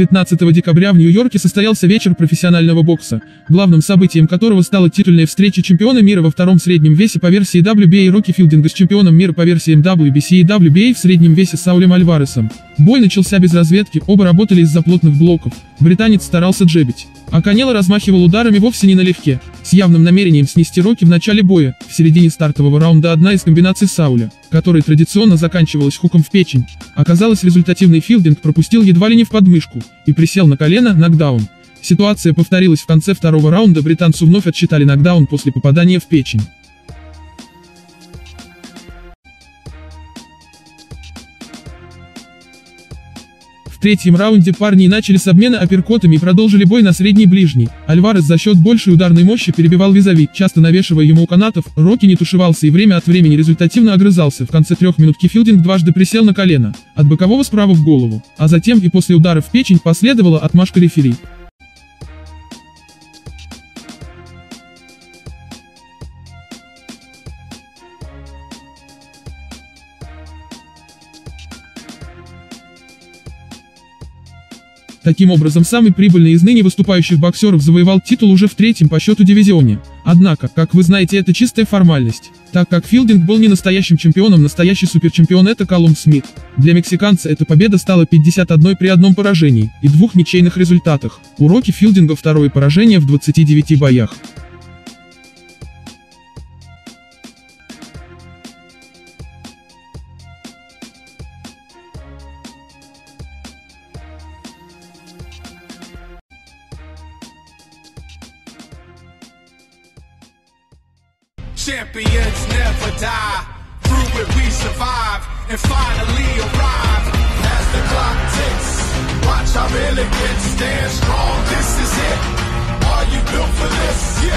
15 декабря в Нью-Йорке состоялся вечер профессионального бокса, главным событием которого стала титульная встреча чемпиона мира во втором среднем весе по версии WBA Рокки Филдинга с чемпионом мира по версиям WBC и WBA в среднем весе Саулем Альваресом. Бой начался без разведки, оба работали из-за плотных блоков. Британец старался джебить. А Канело размахивал ударами вовсе не налегке, с явным намерением снести Рокки в начале боя, в середине стартового раунда одна из комбинаций Сауля, которая традиционно заканчивалась хуком в печень. Оказалось, результативный филдинг пропустил едва ли не в подмышку, и присел на колено, нокдаун. Ситуация повторилась в конце второго раунда, британцу вновь отсчитали нокдаун после попадания в печень. Третьем раунде парни начали с обмена апперкотами и продолжили бой на средний ближний. Альварес за счет большей ударной мощи перебивал визави, часто навешивая ему у канатов, Рокки не тушевался и время от времени результативно огрызался. В конце трех минут Кифилдинг дважды присел на колено, от бокового справа в голову, а затем и после удара в печень последовала отмашка рефери. Таким образом, самый прибыльный из ныне выступающих боксеров завоевал титул уже в третьем по счету дивизионе. Однако, как вы знаете, это чистая формальность. Так как Филдинг был не настоящим чемпионом, настоящий суперчемпион это Колум Смит. Для мексиканца эта победа стала 51 при одном поражении и двух ничейных результатах. Уроки Филдинга второе поражение в 29 боях. Champions never die. Through it we survive and finally arrive. As the clock ticks, watch how real it. Stand strong, this is it. Are you built for this?